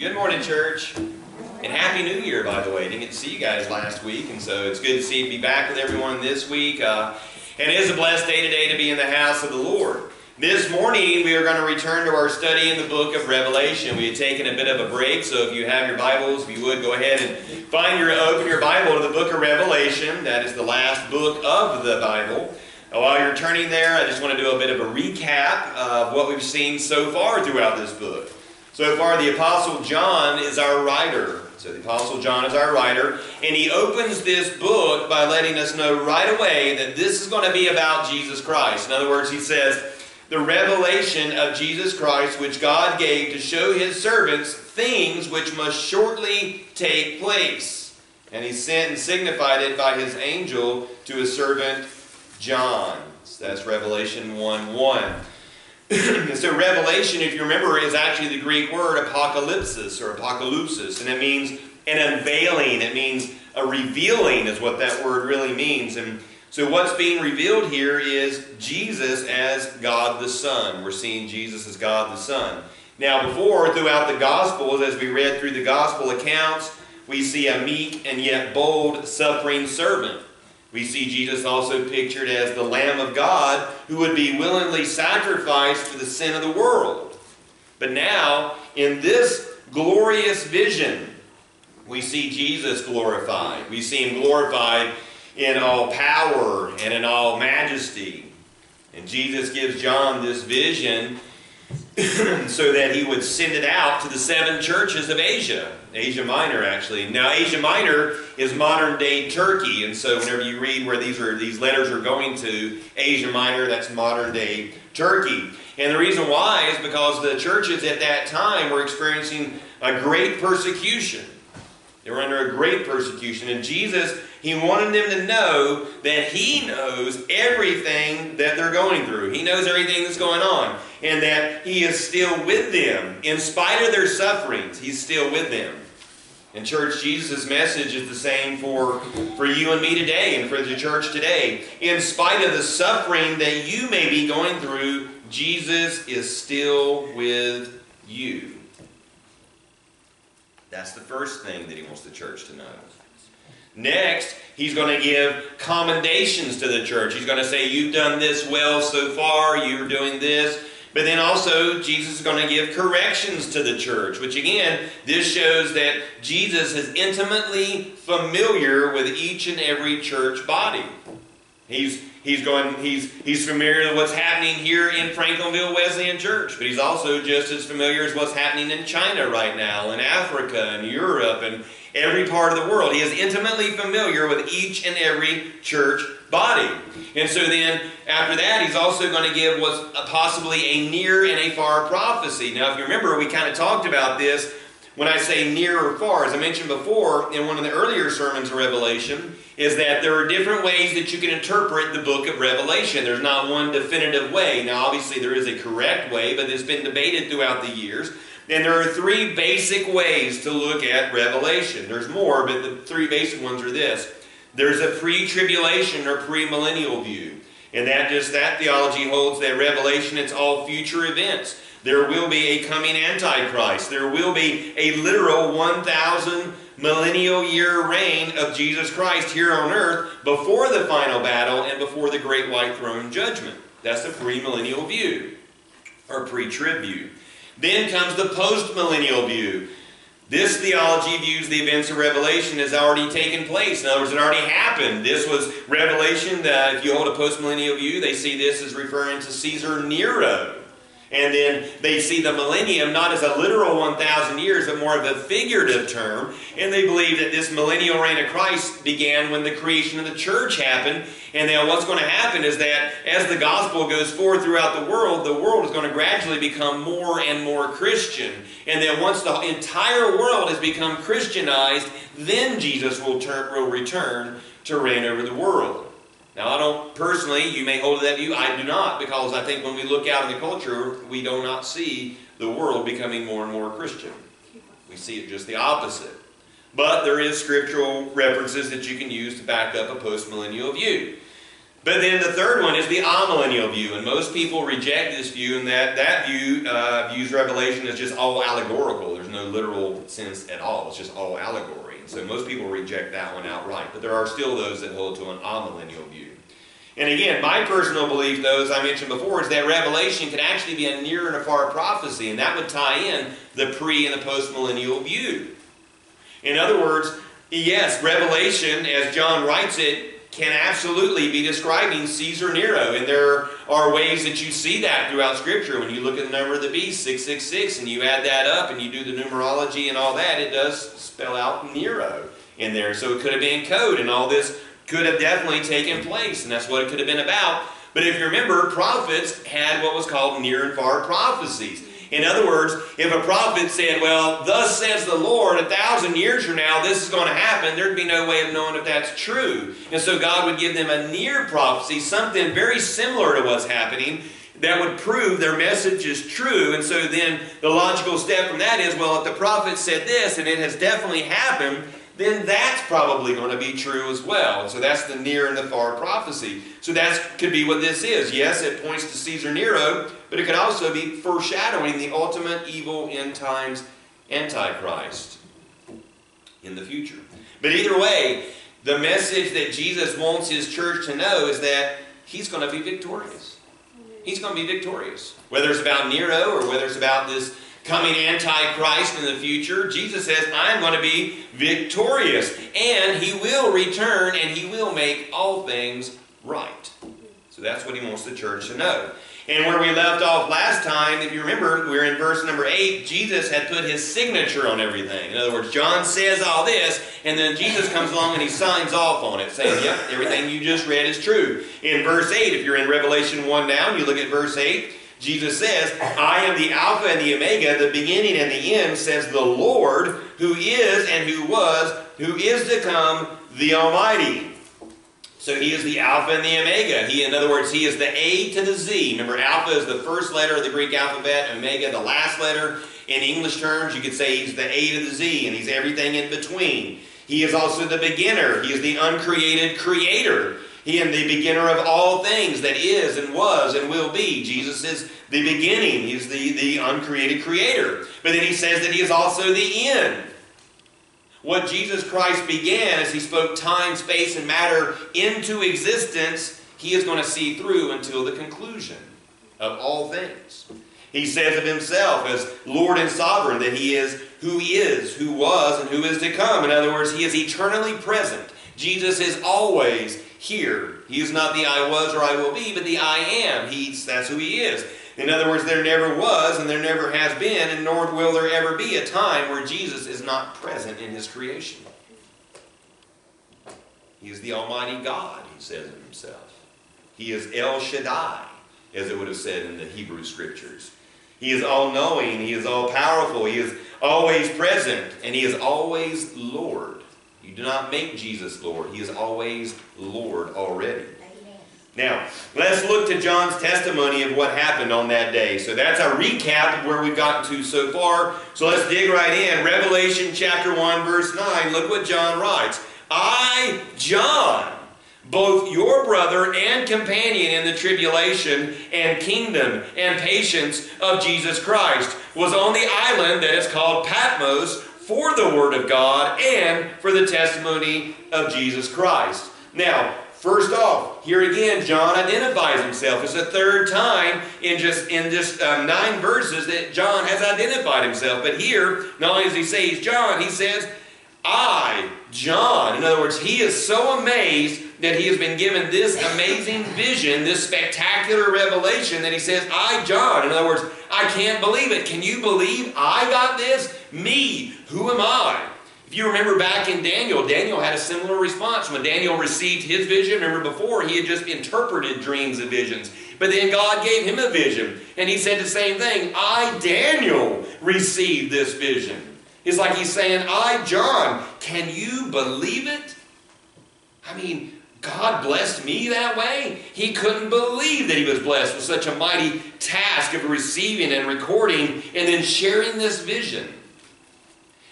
Good morning, church. And Happy New Year, by the way. Didn't get to see you guys last week, and so it's good to see be back with everyone this week. Uh, and it is a blessed day today to be in the house of the Lord. This morning, we are going to return to our study in the book of Revelation. We had taken a bit of a break, so if you have your Bibles, if you would, go ahead and find your open your Bible to the book of Revelation. That is the last book of the Bible. While you're turning there, I just want to do a bit of a recap of what we've seen so far throughout this book. So far, the Apostle John is our writer. So the Apostle John is our writer, and he opens this book by letting us know right away that this is going to be about Jesus Christ. In other words, he says, the revelation of Jesus Christ, which God gave to show his servants things which must shortly take place. And he sent and signified it by his angel to his servant John. So that's Revelation 1 1. so revelation, if you remember, is actually the Greek word apocalypsis or apocalypsis, and it means an unveiling. It means a revealing is what that word really means. And so what's being revealed here is Jesus as God the Son. We're seeing Jesus as God the Son. Now before, throughout the Gospels, as we read through the Gospel accounts, we see a meek and yet bold suffering servant. We see Jesus also pictured as the Lamb of God who would be willingly sacrificed for the sin of the world. But now, in this glorious vision, we see Jesus glorified. We see him glorified in all power and in all majesty. And Jesus gives John this vision so that he would send it out to the seven churches of Asia. Asia Minor, actually. Now, Asia Minor is modern day Turkey, and so whenever you read where these are these letters are going to Asia Minor, that's modern day Turkey. And the reason why is because the churches at that time were experiencing a great persecution. They were under a great persecution, and Jesus he wanted them to know that He knows everything that they're going through. He knows everything that's going on. And that He is still with them. In spite of their sufferings, He's still with them. And church, Jesus' message is the same for, for you and me today and for the church today. In spite of the suffering that you may be going through, Jesus is still with you. That's the first thing that he wants the church to know. Next, he's going to give commendations to the church. He's going to say, You've done this well so far, you're doing this. But then also, Jesus is going to give corrections to the church, which again, this shows that Jesus is intimately familiar with each and every church body. He's, he's, going, he's, he's familiar with what's happening here in Franklinville Wesleyan Church, but he's also just as familiar as what's happening in China right now, in Africa, and Europe, and every part of the world. He is intimately familiar with each and every church body. And so then, after that, he's also going to give what's possibly a near and a far prophecy. Now, if you remember, we kind of talked about this when I say near or far. As I mentioned before in one of the earlier sermons of Revelation, is that there are different ways that you can interpret the book of Revelation. There's not one definitive way. Now, obviously, there is a correct way, but it's been debated throughout the years. And there are three basic ways to look at Revelation. There's more, but the three basic ones are this. There's a pre-tribulation or pre-millennial view. And that just that theology holds that Revelation, it's all future events. There will be a coming Antichrist. There will be a literal 1,000 millennial year reign of Jesus Christ here on earth before the final battle and before the great white throne judgment. That's the pre-millennial view, or pre-trib view. Then comes the post-millennial view. This theology views the events of Revelation as already taken place. In other words, it already happened. This was Revelation. That if you hold a post-millennial view, they see this as referring to Caesar Nero. And then they see the millennium not as a literal 1,000 years, but more of a figurative term. And they believe that this millennial reign of Christ began when the creation of the church happened. And then what's going to happen is that as the gospel goes forward throughout the world, the world is going to gradually become more and more Christian. And then once the entire world has become Christianized, then Jesus will, turn, will return to reign over the world. Now, I don't personally, you may hold that view, I do not, because I think when we look out in the culture, we do not see the world becoming more and more Christian. We see it just the opposite. But there is scriptural references that you can use to back up a postmillennial view. But then the third one is the amillennial view, and most people reject this view, and that that view uh, views Revelation as just all allegorical. There's no literal sense at all. It's just all allegory. So most people reject that one outright. But there are still those that hold to an amillennial view. And again, my personal belief, though, as I mentioned before, is that Revelation could actually be a near and a far prophecy, and that would tie in the pre and the postmillennial view. In other words, yes, Revelation, as John writes it, can absolutely be describing Caesar Nero. And there are ways that you see that throughout Scripture. When you look at the number of the beast, 666, and you add that up and you do the numerology and all that, it does spell out Nero in there. So it could have been code, and all this could have definitely taken place, and that's what it could have been about. But if you remember, prophets had what was called near and far prophecies. In other words, if a prophet said, Well, thus says the Lord, a thousand years from now this is going to happen, there'd be no way of knowing if that's true. And so God would give them a near prophecy, something very similar to what's happening, that would prove their message is true. And so then the logical step from that is, well, if the prophet said this and it has definitely happened, then that's probably going to be true as well. So that's the near and the far prophecy. So that could be what this is. Yes, it points to Caesar Nero, but it could also be foreshadowing the ultimate evil end times Antichrist in the future. But either way, the message that Jesus wants his church to know is that he's going to be victorious. He's going to be victorious. Whether it's about Nero or whether it's about this coming Antichrist in the future, Jesus says, I'm going to be victorious. And he will return and he will make all things right. So that's what he wants the church to know. And where we left off last time, if you remember, we are in verse number 8. Jesus had put his signature on everything. In other words, John says all this, and then Jesus comes along and he signs off on it, saying, Yep, everything you just read is true. In verse 8, if you're in Revelation 1 now, you look at verse 8, Jesus says, I am the Alpha and the Omega, the beginning and the end, says the Lord, who is and who was, who is to come, the Almighty. So he is the Alpha and the Omega. He, in other words, he is the A to the Z. Remember, Alpha is the first letter of the Greek alphabet, Omega the last letter. In English terms, you could say he's the A to the Z, and he's everything in between. He is also the beginner. He is the uncreated creator. He is the beginner of all things that is and was and will be. Jesus is the beginning. He's the, the uncreated creator. But then he says that he is also the end. What Jesus Christ began as he spoke time, space, and matter into existence, he is going to see through until the conclusion of all things. He says of himself as Lord and Sovereign that he is who is, who was, and who is to come. In other words, he is eternally present. Jesus is always here. He is not the I was or I will be, but the I am. He's, that's who he is. In other words, there never was and there never has been, and nor will there ever be a time where Jesus is not present in his creation. He is the Almighty God, he says of himself. He is El Shaddai, as it would have said in the Hebrew Scriptures. He is all knowing, he is all powerful, he is always present, and he is always Lord. You do not make Jesus Lord. He is always Lord already. Now, let's look to John's testimony of what happened on that day. So that's a recap of where we've gotten to so far. So let's dig right in. Revelation chapter 1, verse 9. Look what John writes. I, John, both your brother and companion in the tribulation and kingdom and patience of Jesus Christ, was on the island that is called Patmos for the Word of God and for the testimony of Jesus Christ. Now, first off, here again, John identifies himself. It's the third time in just in just um, nine verses that John has identified himself. But here, not only does he say he's John, he says, I, John. In other words, he is so amazed that he has been given this amazing vision, this spectacular revelation that he says, I, John. In other words, I can't believe it. Can you believe I got this? Me, who am I? If you remember back in Daniel, Daniel had a similar response. When Daniel received his vision, remember before, he had just interpreted dreams and visions. But then God gave him a vision, and he said the same thing. I, Daniel, received this vision. It's like he's saying, I, John, can you believe it? I mean, God blessed me that way. He couldn't believe that he was blessed with such a mighty task of receiving and recording and then sharing this vision.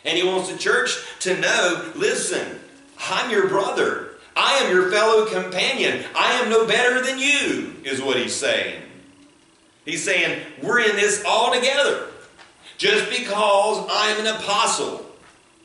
And he wants the church to know listen, I'm your brother. I am your fellow companion. I am no better than you, is what he's saying. He's saying, we're in this all together. Just because I'm an apostle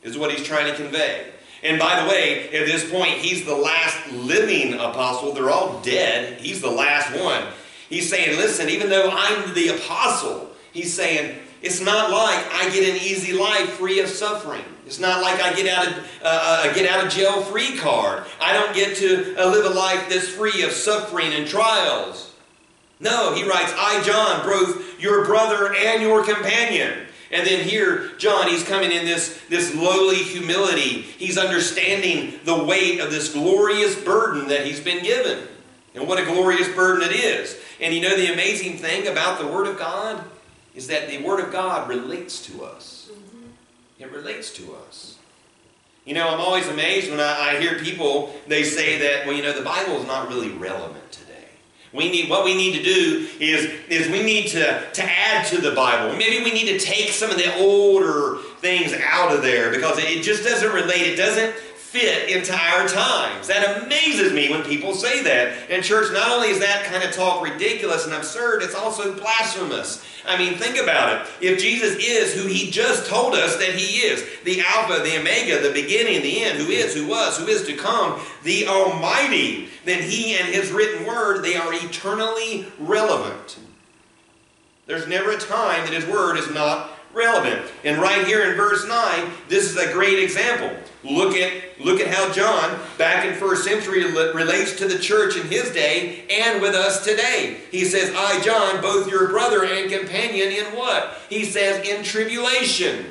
is what he's trying to convey. And by the way, at this point, he's the last living apostle. They're all dead. He's the last one. He's saying, listen, even though I'm the apostle, he's saying, it's not like I get an easy life free of suffering. It's not like I get out of uh, uh, get out of jail free card. I don't get to uh, live a life that's free of suffering and trials. No, he writes, I, John, both your brother and your companion. And then here, John, he's coming in this, this lowly humility. He's understanding the weight of this glorious burden that he's been given. And what a glorious burden it is. And you know the amazing thing about the Word of God? Is that the Word of God relates to us. Mm-hmm. It relates to us. You know, I'm always amazed when I, I hear people, they say that, well, you know, the Bible is not really relevant today. We need, what we need to do is, is we need to, to add to the Bible. Maybe we need to take some of the older things out of there because it just doesn't relate. It doesn't fit into our times. That amazes me when people say that. And church, not only is that kind of talk ridiculous and absurd, it's also blasphemous. I mean, think about it. If Jesus is who he just told us that he is, the Alpha, the Omega, the beginning, the end, who is, who was, who is to come, the Almighty, then he and his written word, they are eternally relevant. There's never a time that his word is not relevant. And right here in verse 9, this is a great example. Look at, look at how John, back in first century, relates to the church in his day and with us today. He says, I, John, both your brother and companion in what? He says, in tribulation.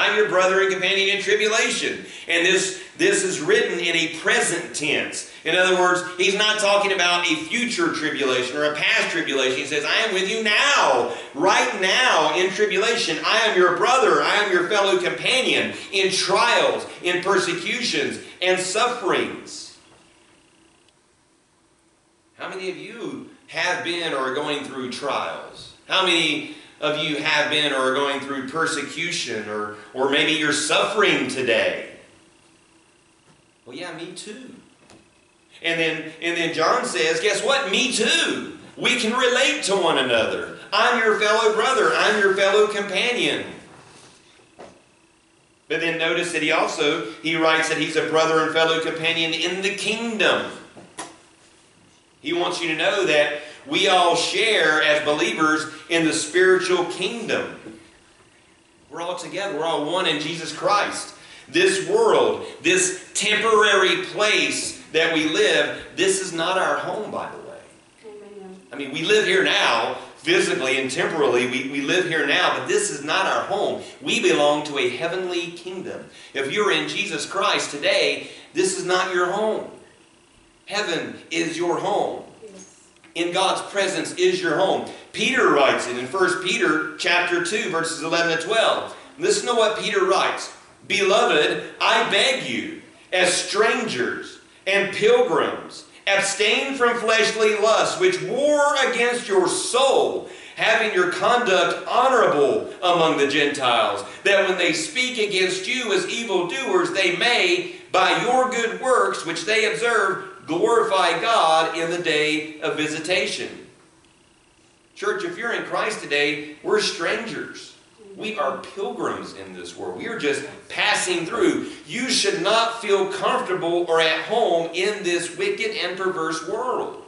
I'm your brother and companion in tribulation. And this, this is written in a present tense. In other words, he's not talking about a future tribulation or a past tribulation. He says, I am with you now, right now in tribulation. I am your brother. I am your fellow companion in trials, in persecutions, and sufferings. How many of you have been or are going through trials? How many of you have been or are going through persecution or, or maybe you're suffering today. Well, yeah, me too. And then, and then John says, guess what? Me too. We can relate to one another. I'm your fellow brother. I'm your fellow companion. But then notice that he also, he writes that he's a brother and fellow companion in the kingdom. He wants you to know that we all share as believers in the spiritual kingdom. We're all together. We're all one in Jesus Christ. This world, this temporary place that we live, this is not our home, by the way. I mean, we live here now, physically and temporally. We, we live here now, but this is not our home. We belong to a heavenly kingdom. If you're in Jesus Christ today, this is not your home. Heaven is your home in God's presence is your home. Peter writes it in 1 Peter chapter 2, verses 11 to 12. Listen to what Peter writes. Beloved, I beg you, as strangers and pilgrims, abstain from fleshly lusts which war against your soul, having your conduct honorable among the Gentiles, that when they speak against you as evildoers, they may, by your good works which they observe, glorify God in the day of visitation. Church, if you're in Christ today, we're strangers. We are pilgrims in this world. We are just passing through. You should not feel comfortable or at home in this wicked and perverse world.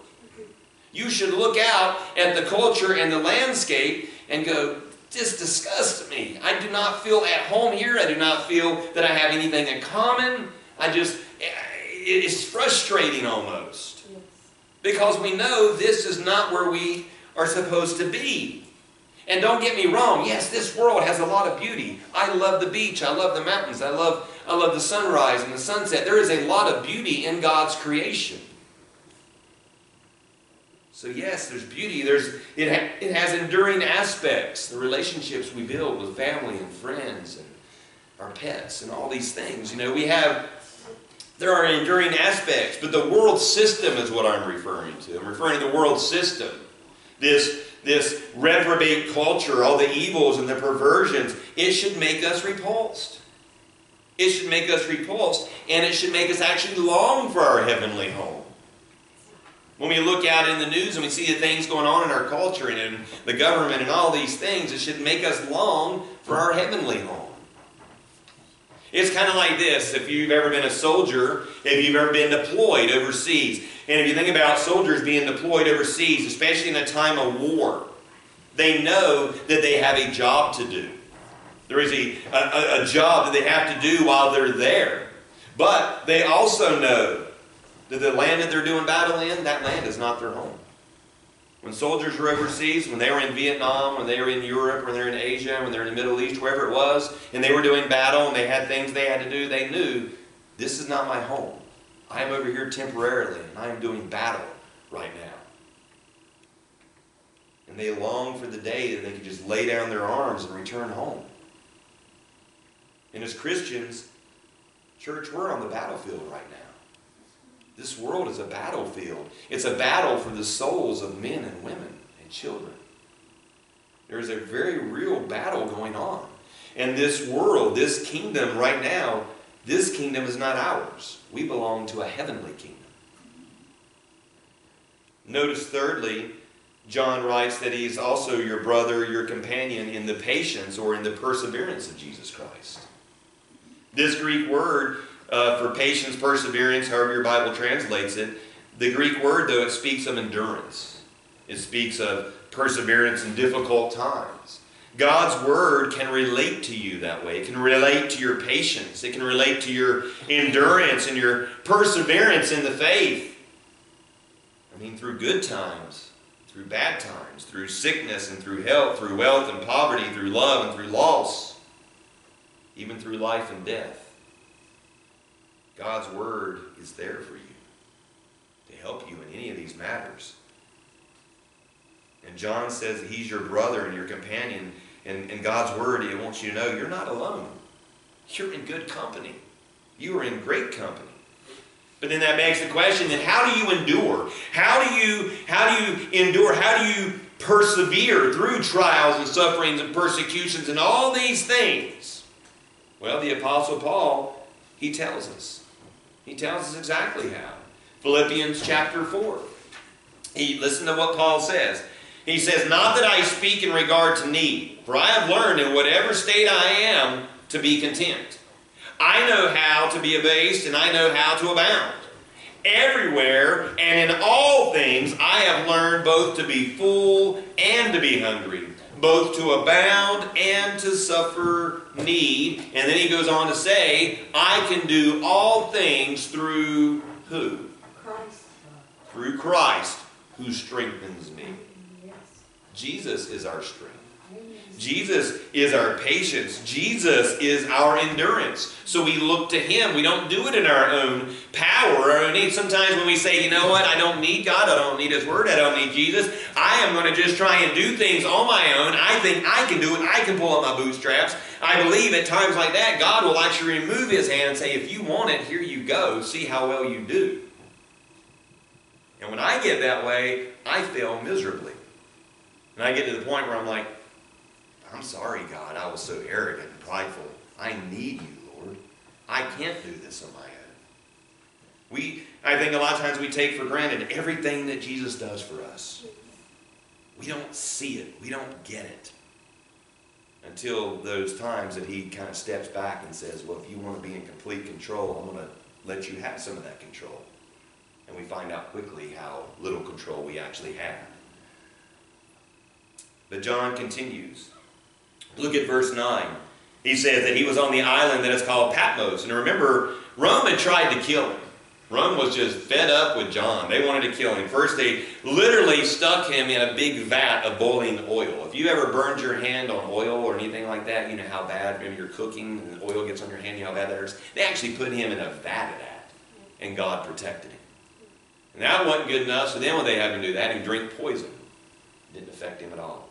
You should look out at the culture and the landscape and go, this disgusts me. I do not feel at home here. I do not feel that I have anything in common. I just, it is frustrating almost. Yes. Because we know this is not where we are supposed to be. And don't get me wrong, yes, this world has a lot of beauty. I love the beach, I love the mountains, I love, I love the sunrise and the sunset. There is a lot of beauty in God's creation. So yes, there's beauty. There's it, ha it has enduring aspects. The relationships we build with family and friends and our pets and all these things. You know, we have there are enduring aspects, but the world system is what I'm referring to. I'm referring to the world system. This, this reprobate culture, all the evils and the perversions, it should make us repulsed. It should make us repulsed, and it should make us actually long for our heavenly home. When we look out in the news and we see the things going on in our culture and in the government and all these things, it should make us long for our heavenly home. It's kind of like this if you've ever been a soldier, if you've ever been deployed overseas. And if you think about soldiers being deployed overseas, especially in a time of war, they know that they have a job to do. There is a, a, a job that they have to do while they're there. But they also know that the land that they're doing battle in, that land is not their home. When soldiers were overseas, when they were in Vietnam, when they were in Europe, when they were in Asia, when they were in the Middle East, wherever it was, and they were doing battle and they had things they had to do, they knew this is not my home. I am over here temporarily and I am doing battle right now. And they long for the day that they could just lay down their arms and return home. And as Christians, church, we're on the battlefield right now. This world is a battlefield. It's a battle for the souls of men and women and children. There is a very real battle going on. And this world, this kingdom right now, this kingdom is not ours. We belong to a heavenly kingdom. Notice, thirdly, John writes that he's also your brother, your companion in the patience or in the perseverance of Jesus Christ. This Greek word uh, for patience, perseverance, however your Bible translates it. The Greek word, though, it speaks of endurance. It speaks of perseverance in difficult times. God's word can relate to you that way. It can relate to your patience. It can relate to your endurance and your perseverance in the faith. I mean, through good times, through bad times, through sickness and through health, through wealth and poverty, through love and through loss, even through life and death. God's Word is there for you to help you in any of these matters. And John says he's your brother and your companion. And, and God's Word, He wants you to know you're not alone. You're in good company. You are in great company. But then that begs the question, then how do you endure? How do you, how do you endure? How do you persevere through trials and sufferings and persecutions and all these things? Well, the Apostle Paul, he tells us. He tells us exactly how. Philippians chapter 4. He, listen to what Paul says. He says, Not that I speak in regard to need, for I have learned in whatever state I am to be content. I know how to be abased, and I know how to abound. Everywhere and in all things I have learned both to be full and to be hungry, both to abound and to suffer need. And then he goes on to say, I can do all things through who? Christ. Through Christ who strengthens me. Yes. Jesus is our strength. Jesus is our patience. Jesus is our endurance. So we look to Him. We don't do it in our own power our own need. Sometimes when we say, you know what, I don't need God, I don't need His Word, I don't need Jesus, I am going to just try and do things on my own. I think I can do it. I can pull up my bootstraps. I believe at times like that, God will actually remove His hand and say, if you want it, here you go. See how well you do. And when I get that way, I fail miserably. And I get to the point where I'm like, I'm sorry, God, I was so arrogant and prideful. I need you, Lord. I can't do this on my own. We, I think a lot of times we take for granted everything that Jesus does for us. We don't see it. We don't get it. Until those times that he kind of steps back and says, well, if you want to be in complete control, I'm going to let you have some of that control. And we find out quickly how little control we actually have. But John continues. Look at verse 9. He says that he was on the island that is called Patmos. And remember, Rome had tried to kill him. Rome was just fed up with John. They wanted to kill him. First, they literally stuck him in a big vat of boiling oil. If you ever burned your hand on oil or anything like that, you know how bad maybe you're cooking and the oil gets on your hand, you know how bad that hurts. They actually put him in a vat of that, and God protected him. And that wasn't good enough, so then what they had him do, they had him drink poison. It didn't affect him at all.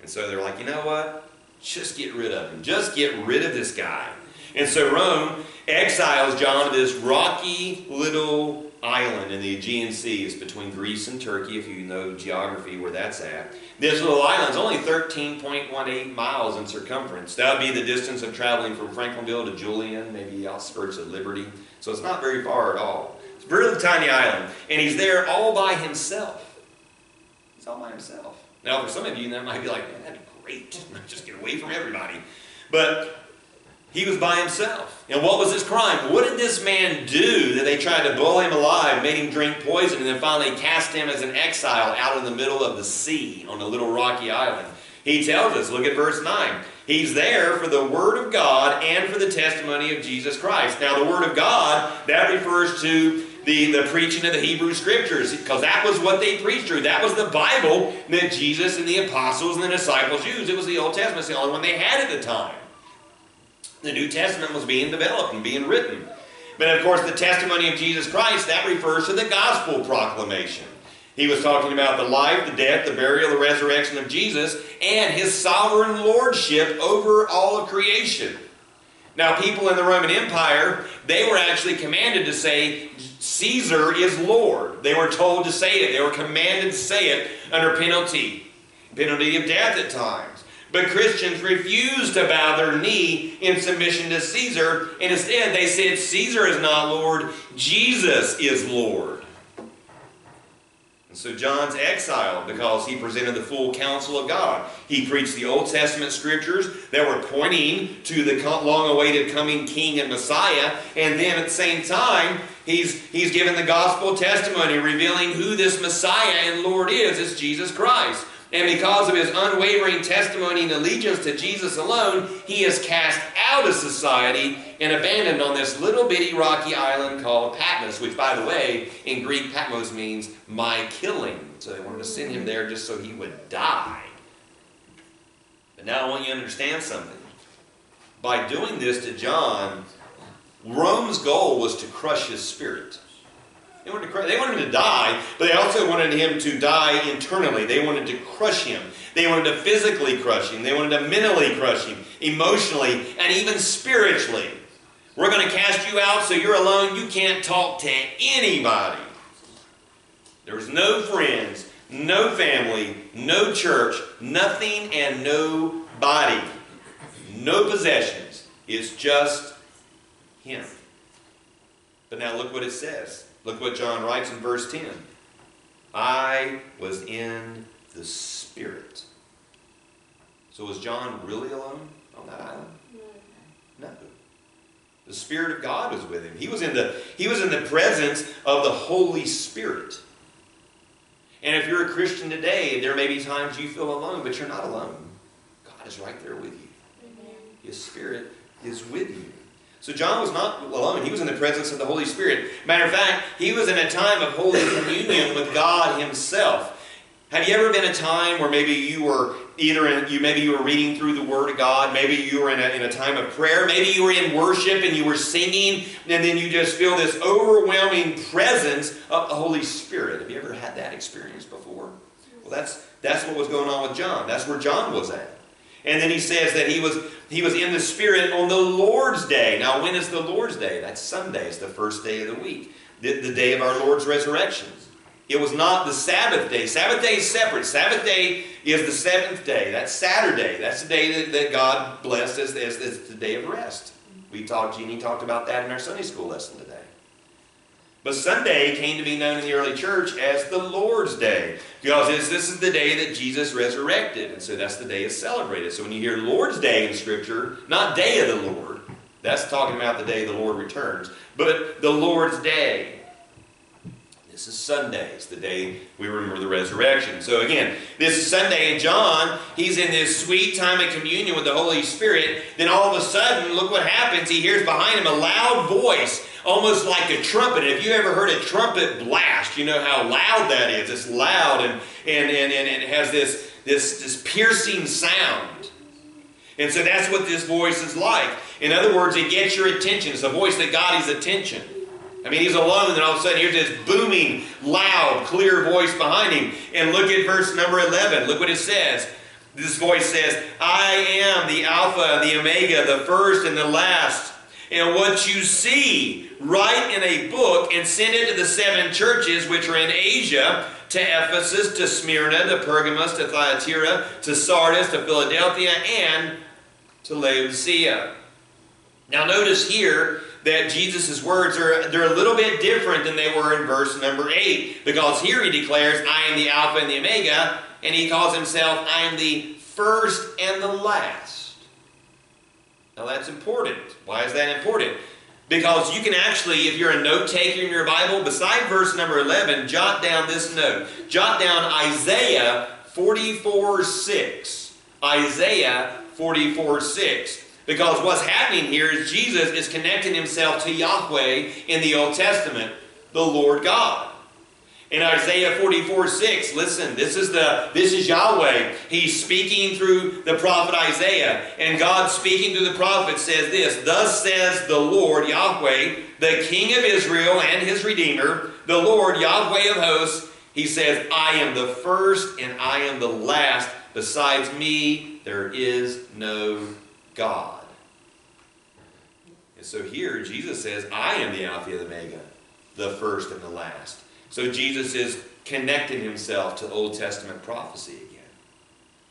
And so they're like, you know what? Just get rid of him. Just get rid of this guy. And so Rome exiles John to this rocky little island in the Aegean Sea. It's between Greece and Turkey, if you know geography where that's at. This little island is only 13.18 miles in circumference. That would be the distance of traveling from Franklinville to Julian, maybe outskirts of Liberty. So it's not very far at all. It's a really tiny island. And he's there all by himself. He's all by himself. Now, for some of you, that might be like, man, great. Just get away from everybody. But he was by himself. And what was his crime? What did this man do that they tried to boil him alive, made him drink poison, and then finally cast him as an exile out in the middle of the sea on a little rocky island? He tells us, look at verse 9. He's there for the Word of God and for the testimony of Jesus Christ. Now, the Word of God, that refers to the, the preaching of the Hebrew Scriptures, because that was what they preached through. That was the Bible that Jesus and the apostles and the disciples used. It was the Old Testament, it's the only one they had at the time. The New Testament was being developed and being written. But of course, the testimony of Jesus Christ, that refers to the gospel proclamation. He was talking about the life, the death, the burial, the resurrection of Jesus, and his sovereign lordship over all of creation. Now, people in the Roman Empire, they were actually commanded to say, Caesar is Lord. They were told to say it. They were commanded to say it under penalty, penalty of death at times. But Christians refused to bow their knee in submission to Caesar, and instead they said, Caesar is not Lord, Jesus is Lord. And so John's exiled because he presented the full counsel of God. He preached the Old Testament scriptures that were pointing to the long-awaited coming King and Messiah. And then at the same time, he's, he's given the gospel testimony revealing who this Messiah and Lord is. It's Jesus Christ. And because of his unwavering testimony and allegiance to Jesus alone, he is cast out of society and abandoned on this little bitty rocky island called Patmos, which, by the way, in Greek, Patmos means my killing. So they wanted to send him there just so he would die. But now I want you to understand something. By doing this to John, Rome's goal was to crush his spirit. They wanted, to, they wanted him to die, but they also wanted him to die internally. They wanted to crush him. They wanted to physically crush him. They wanted to mentally crush him, emotionally, and even spiritually. We're going to cast you out so you're alone. You can't talk to anybody. There was no friends, no family, no church, nothing and no body, No possessions. It's just him. But now look what it says. Look what John writes in verse 10. I was in the Spirit. So was John really alone on that island? No. The Spirit of God was with him. He was in the, he was in the presence of the Holy Spirit. And if you're a Christian today, there may be times you feel alone, but you're not alone. God is right there with you. His Spirit is with you. So John was not alone. He was in the presence of the Holy Spirit. Matter of fact, he was in a time of holy communion with God himself. Have you ever been a time where maybe you were either in, you maybe you were reading through the Word of God, maybe you were in a, in a time of prayer, maybe you were in worship and you were singing, and then you just feel this overwhelming presence of the Holy Spirit. Have you ever had that experience before? Well, that's that's what was going on with John. That's where John was at. And then he says that he was, he was in the Spirit on the Lord's day. Now, when is the Lord's day? That's Sunday. It's the first day of the week, the, the day of our Lord's resurrection. It was not the Sabbath day. Sabbath day is separate. Sabbath day is the seventh day. That's Saturday. That's the day that, that God blessed as, as, as the day of rest. We talked, Jeannie talked about that in our Sunday school lesson today. But Sunday came to be known in the early church as the Lord's Day because this is the day that Jesus resurrected. And so that's the day is celebrated. So when you hear Lord's Day in Scripture, not Day of the Lord, that's talking about the day the Lord returns, but the Lord's Day. This is Sunday. It's the day we remember the resurrection. So again, this is Sunday, and John, he's in this sweet time of communion with the Holy Spirit. Then all of a sudden, look what happens. He hears behind him a loud voice almost like a trumpet. If you ever heard a trumpet blast, you know how loud that is. It's loud and, and, and, and it has this, this, this piercing sound. And so that's what this voice is like. In other words, it gets your attention. It's a voice that got his attention. I mean, he's alone, and then all of a sudden, here's this booming, loud, clear voice behind him. And look at verse number 11. Look what it says. This voice says, I am the Alpha, the Omega, the first and the last. And what you see write in a book and send it to the seven churches which are in Asia, to Ephesus, to Smyrna, to Pergamos, to Thyatira, to Sardis, to Philadelphia, and to Laodicea. Now notice here that Jesus' words are they're a little bit different than they were in verse number 8. Because here he declares, I am the Alpha and the Omega, and he calls himself, I am the first and the last. Now that's important. Why is that important? Because you can actually, if you're a note taker in your Bible, beside verse number 11, jot down this note. Jot down Isaiah 44 6. Isaiah 44 6. Because what's happening here is Jesus is connecting himself to Yahweh in the Old Testament, the Lord God. In Isaiah 44, 6, listen, this is the this is Yahweh. He's speaking through the prophet Isaiah. And God speaking through the prophet says this, Thus says the Lord Yahweh, the King of Israel and his Redeemer, the Lord Yahweh of hosts. He says, I am the first and I am the last. Besides me, there is no God. And so here, Jesus says, I am the Alpha and the Omega, the first and the last. So Jesus is connecting himself to Old Testament prophecy again.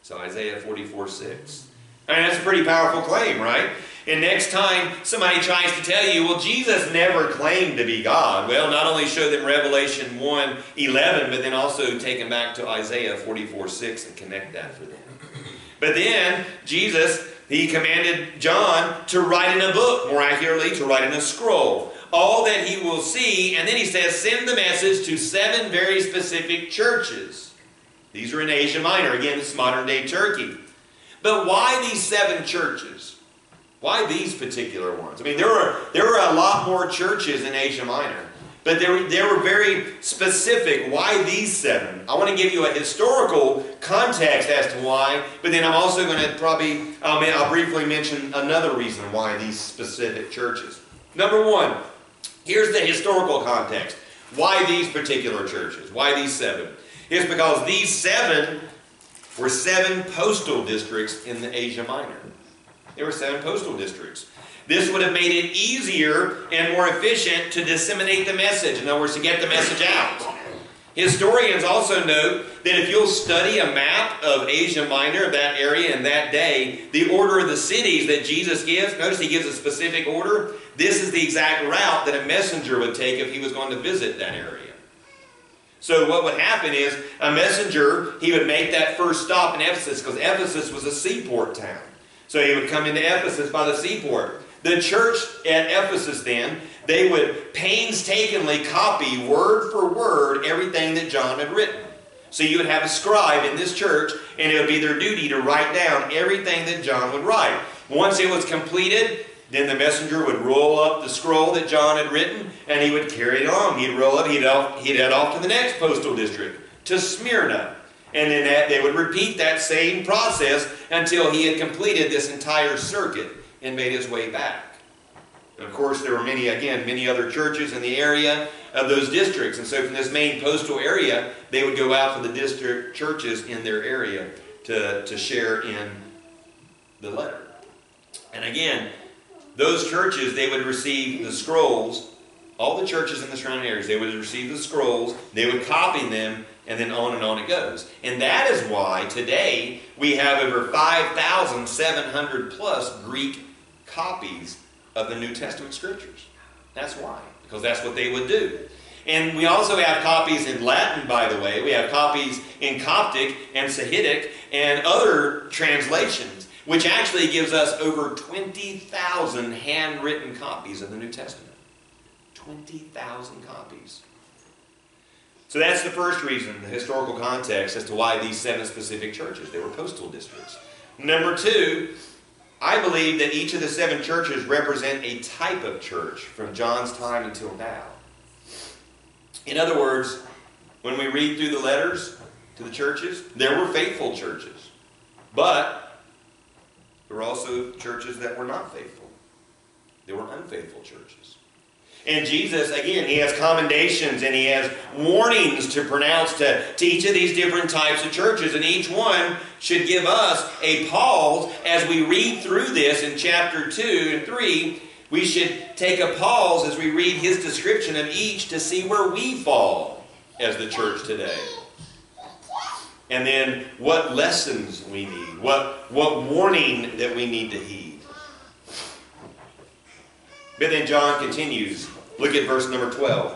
So Isaiah 44 6. I mean, that's a pretty powerful claim, right? And next time somebody tries to tell you, well, Jesus never claimed to be God, well, not only show them Revelation 1 11, but then also take them back to Isaiah 44 6 and connect that for them. But then Jesus, he commanded John to write in a book, more accurately, to write in a scroll all that he will see. And then he says, send the message to seven very specific churches. These are in Asia Minor. Again, it's modern day Turkey. But why these seven churches? Why these particular ones? I mean, there were, there were a lot more churches in Asia Minor. But they were, they were very specific. Why these seven? I want to give you a historical context as to why, but then I'm also going to probably, I'll, I'll briefly mention another reason why these specific churches. Number one, Here's the historical context. Why these particular churches? Why these seven? It's because these seven were seven postal districts in the Asia Minor. There were seven postal districts. This would have made it easier and more efficient to disseminate the message. In other words, to get the message out. Historians also note that if you'll study a map of Asia Minor, that area in that day, the order of the cities that Jesus gives, notice he gives a specific order. This is the exact route that a messenger would take if he was going to visit that area. So what would happen is a messenger, he would make that first stop in Ephesus because Ephesus was a seaport town. So he would come into Ephesus by the seaport. The church at Ephesus then, they would painstakingly copy word for word everything that John had written. So you would have a scribe in this church, and it would be their duty to write down everything that John would write. Once it was completed, then the messenger would roll up the scroll that John had written, and he would carry it on. He'd roll up, he'd, off, he'd head off to the next postal district, to Smyrna. And then that, they would repeat that same process until he had completed this entire circuit and made his way back. And of course, there were many, again, many other churches in the area of those districts. And so from this main postal area, they would go out to the district churches in their area to, to share in the letter. And again, those churches, they would receive the scrolls, all the churches in the surrounding areas, they would receive the scrolls, they would copy them, and then on and on it goes. And that is why today we have over 5,700 plus Greek copies of the New Testament scriptures. That's why, because that's what they would do. And we also have copies in Latin, by the way. We have copies in Coptic and Sahidic and other translations, which actually gives us over 20,000 handwritten copies of the New Testament. 20,000 copies. So that's the first reason, the historical context as to why these seven specific churches, they were postal districts. Number two, I believe that each of the seven churches represent a type of church from John's time until now. In other words, when we read through the letters to the churches, there were faithful churches. But there were also churches that were not faithful. There were unfaithful churches. And Jesus, again, he has commendations and he has warnings to pronounce to, to each of these different types of churches. And each one should give us a pause as we read through this in chapter 2 and 3. We should take a pause as we read his description of each to see where we fall as the church today. And then what lessons we need, what, what warning that we need to heed. But then John continues. Look at verse number 12.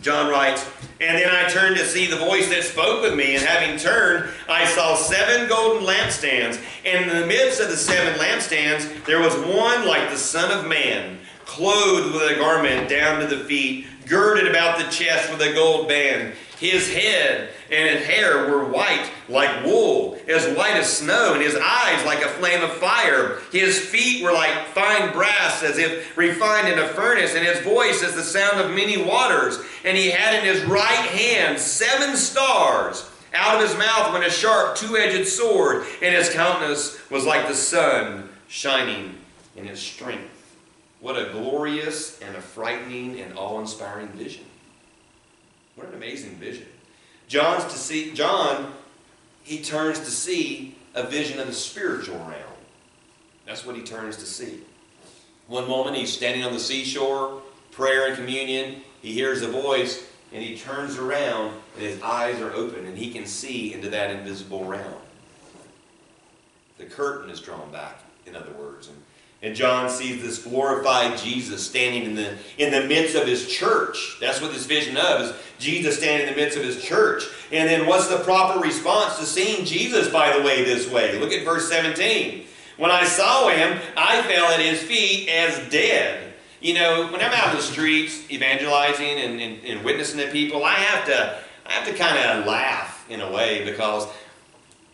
John writes, And then I turned to see the voice that spoke with me, and having turned, I saw seven golden lampstands. And in the midst of the seven lampstands, there was one like the Son of Man, clothed with a garment down to the feet, girded about the chest with a gold band. His head and his hair were white like wool, as white as snow, and his eyes like a flame of fire. His feet were like fine brass, as if refined in a furnace, and his voice as the sound of many waters. And he had in his right hand seven stars. Out of his mouth went a sharp two edged sword, and his countenance was like the sun shining in his strength. What a glorious and a frightening and awe inspiring vision. What an amazing vision. John's to see John, he turns to see a vision of the spiritual realm. That's what he turns to see. One moment he's standing on the seashore, prayer and communion, he hears a voice, and he turns around and his eyes are open and he can see into that invisible realm. The curtain is drawn back, in other words. And and John sees this glorified Jesus standing in the, in the midst of his church. That's what this vision of is Jesus standing in the midst of his church. And then what's the proper response to seeing Jesus, by the way, this way? Look at verse 17. When I saw him, I fell at his feet as dead. You know, when I'm out in the streets evangelizing and, and, and witnessing to people, I have to, I have to kind of laugh in a way because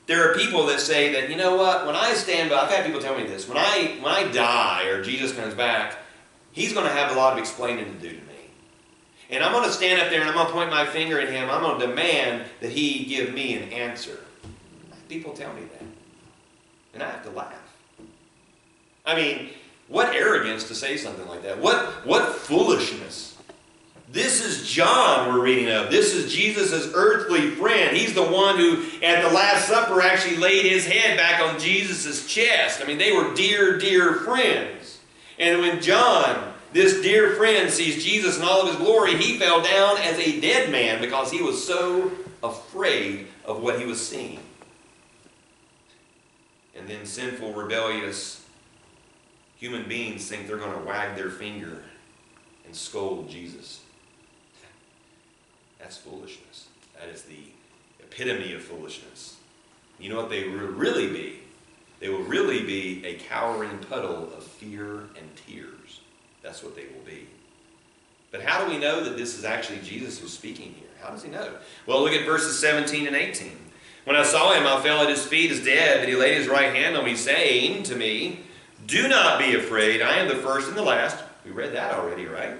there are people that say that, you know what, when I stand by, I've had people tell me this, when I, when I die or Jesus comes back, he's going to have a lot of explaining to do to me. And I'm going to stand up there and I'm going to point my finger at him. I'm going to demand that he give me an answer. People tell me that. And I have to laugh. I mean, what arrogance to say something like that. What, what foolishness. This is John we're reading of. This is Jesus' earthly friend. He's the one who, at the Last Supper, actually laid his head back on Jesus' chest. I mean, they were dear, dear friends. And when John, this dear friend, sees Jesus in all of his glory, he fell down as a dead man because he was so afraid of what he was seeing. And then sinful, rebellious human beings think they're going to wag their finger and scold Jesus. That's foolishness. That is the epitome of foolishness. You know what they will really be? They will really be a cowering puddle of fear and tears. That's what they will be. But how do we know that this is actually Jesus who's speaking here? How does he know? Well, look at verses 17 and 18. When I saw him, I fell at his feet as dead, but he laid his right hand on me, saying to me, Do not be afraid. I am the first and the last. We read that already, right?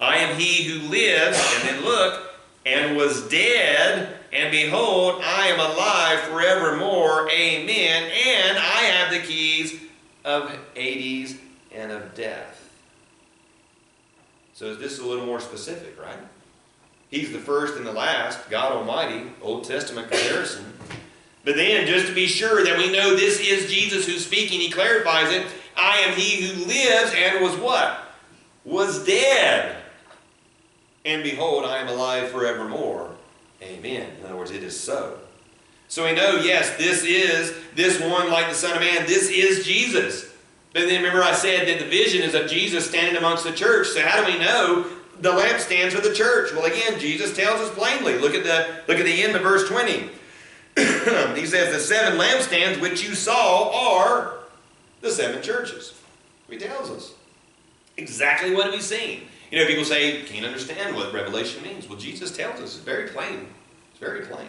I am he who lives, and then look, and was dead, and behold, I am alive forevermore. Amen. And I have the keys of Hades and of death. So is this a little more specific, right? He's the first and the last, God Almighty, Old Testament comparison. But then, just to be sure that we know this is Jesus who's speaking, he clarifies it. I am he who lives and was what? Was dead and behold, I am alive forevermore. Amen. In other words, it is so. So we know, yes, this is this one like the Son of Man. This is Jesus. But then remember I said that the vision is of Jesus standing amongst the church. So how do we know the lampstands are the church? Well, again, Jesus tells us plainly. Look at the look at the end of verse 20. he says, The seven lampstands which you saw are the seven churches. He tells us. Exactly what we've seen. You know, people say, can't understand what Revelation means. Well, Jesus tells us. It's very plain. It's very plain.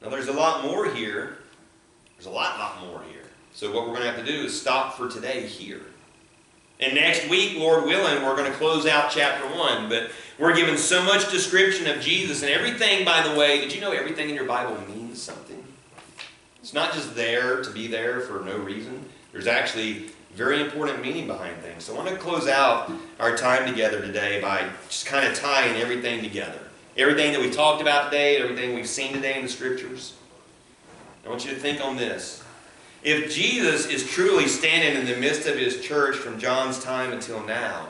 Now, there's a lot more here. There's a lot, lot more here. So what we're going to have to do is stop for today here. And next week, Lord willing, we're going to close out chapter 1. But we're given so much description of Jesus. And everything, by the way, did you know everything in your Bible means something? It's not just there to be there for no reason. There's actually very important meaning behind things. So I want to close out our time together today by just kind of tying everything together. Everything that we talked about today, everything we've seen today in the scriptures. I want you to think on this. If Jesus is truly standing in the midst of his church from John's time until now,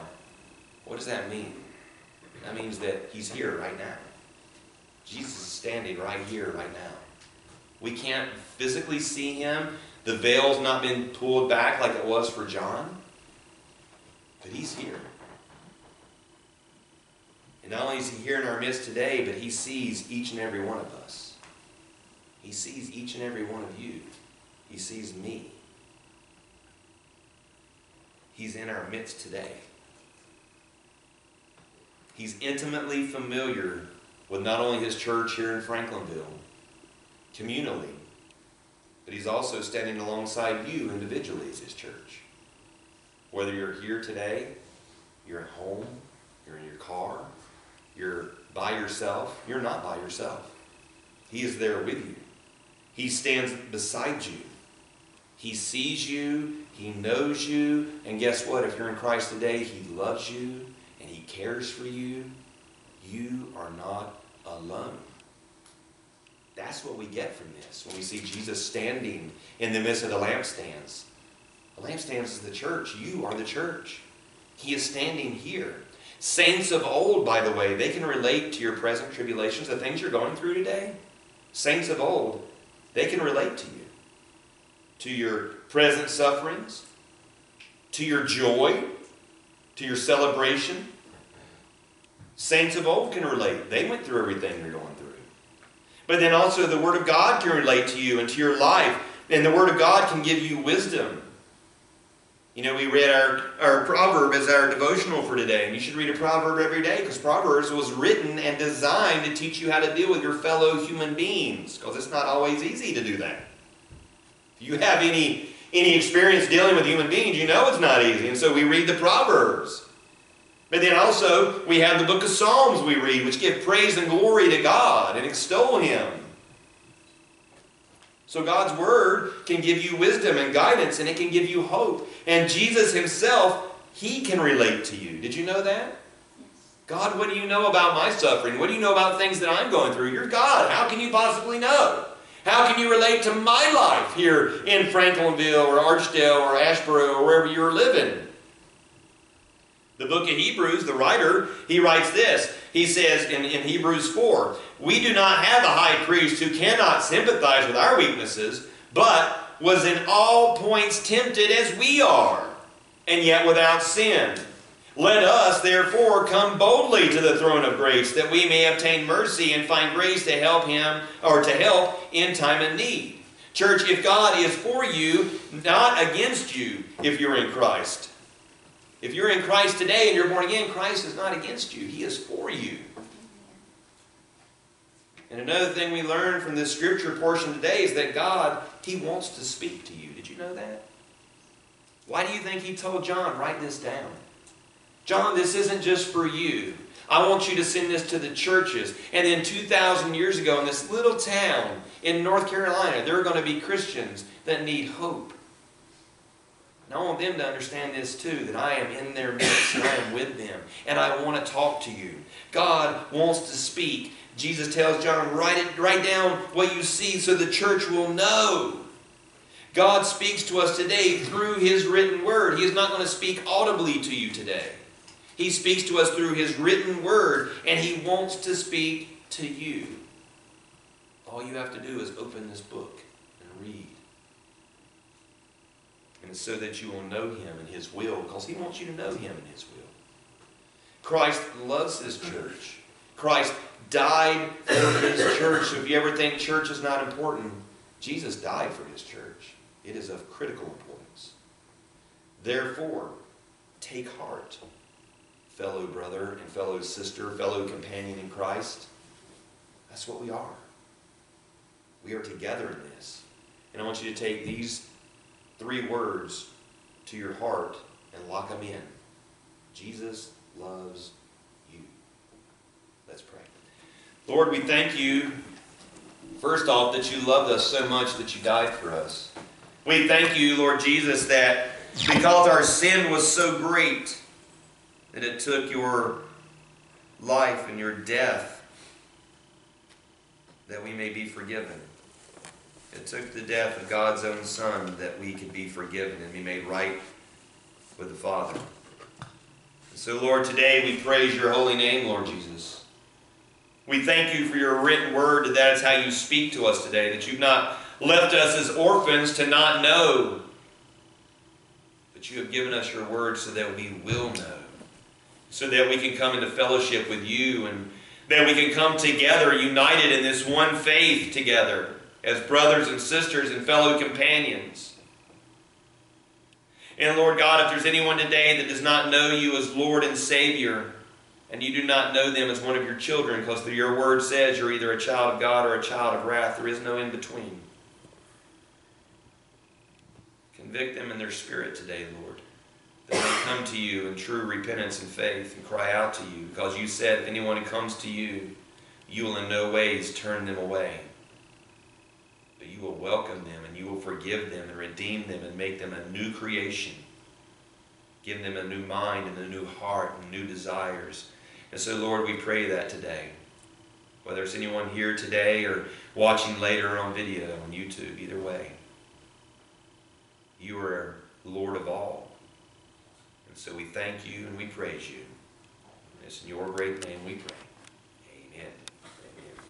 what does that mean? That means that he's here right now. Jesus is standing right here, right now. We can't physically see him, The veil's not been pulled back like it was for John. But he's here. And not only is he here in our midst today, but he sees each and every one of us. He sees each and every one of you. He sees me. He's in our midst today. He's intimately familiar with not only his church here in Franklinville, communally, but he's also standing alongside you individually as his church. Whether you're here today, you're at home, you're in your car, you're by yourself, you're not by yourself. He is there with you. He stands beside you. He sees you, He knows you, and guess what? If you're in Christ today, He loves you and He cares for you. You are not alone. That's what we get from this when we see Jesus standing in the midst of the lampstands. The lampstands is the church. You are the church. He is standing here. Saints of old, by the way, they can relate to your present tribulations, the things you're going through today. Saints of old, they can relate to you, to your present sufferings, to your joy, to your celebration. Saints of old can relate. They went through everything you're going through. But then also the Word of God can relate to you and to your life. And the Word of God can give you wisdom. You know, we read our, our proverb as our devotional for today. And you should read a proverb every day because Proverbs was written and designed to teach you how to deal with your fellow human beings. Because it's not always easy to do that. If you have any, any experience dealing with human beings, you know it's not easy. And so we read the Proverbs. But then also, we have the book of Psalms we read, which give praise and glory to God and extol Him. So God's Word can give you wisdom and guidance, and it can give you hope. And Jesus Himself, He can relate to you. Did you know that? God, what do you know about my suffering? What do you know about things that I'm going through? You're God. How can you possibly know? How can you relate to my life here in Franklinville or Archdale or Asheboro or wherever you're living? The book of Hebrews, the writer, he writes this. He says in, in Hebrews 4, We do not have a high priest who cannot sympathize with our weaknesses, but was in all points tempted as we are, and yet without sin. Let us, therefore, come boldly to the throne of grace, that we may obtain mercy and find grace to help him, or to help in time of need. Church, if God is for you, not against you, if you're in Christ. If you're in Christ today and you're born again, Christ is not against you. He is for you. And another thing we learn from this scripture portion today is that God, He wants to speak to you. Did you know that? Why do you think He told John, write this down? John, this isn't just for you. I want you to send this to the churches. And then 2,000 years ago, in this little town in North Carolina, there are going to be Christians that need hope. And I want them to understand this too, that I am in their midst and I am with them. And I want to talk to you. God wants to speak. Jesus tells John, write, it, write down what you see so the church will know. God speaks to us today through His written word. He is not going to speak audibly to you today. He speaks to us through His written word, and He wants to speak to you. All you have to do is open this book and read and so that you will know him and his will, because he wants you to know him and his will. Christ loves his church. Christ died for his church. So if you ever think church is not important, Jesus died for his church. It is of critical importance. Therefore, take heart, fellow brother and fellow sister, fellow companion in Christ. That's what we are. We are together in this. And I want you to take these three words to your heart and lock them in. Jesus loves you. Let's pray. Lord, we thank you, first off, that you loved us so much that you died for us. We thank you, Lord Jesus, that because our sin was so great that it took your life and your death that we may be forgiven. It took the death of God's own Son that we could be forgiven and be made right with the Father. And so, Lord, today we praise your holy name, Lord Jesus. We thank you for your written word, that that is how you speak to us today, that you've not left us as orphans to not know. But you have given us your word so that we will know. So that we can come into fellowship with you and that we can come together united in this one faith together as brothers and sisters and fellow companions. And Lord God, if there's anyone today that does not know you as Lord and Savior, and you do not know them as one of your children, because your word says you're either a child of God or a child of wrath, there is no in between. Convict them in their spirit today, Lord, that they come to you in true repentance and faith and cry out to you, because you said if anyone who comes to you, you will in no ways turn them away. But you will welcome them and you will forgive them and redeem them and make them a new creation. Give them a new mind and a new heart and new desires. And so, Lord, we pray that today. Whether it's anyone here today or watching later on video on YouTube, either way. You are Lord of all. And so we thank you and we praise you. And it's in your great name we pray.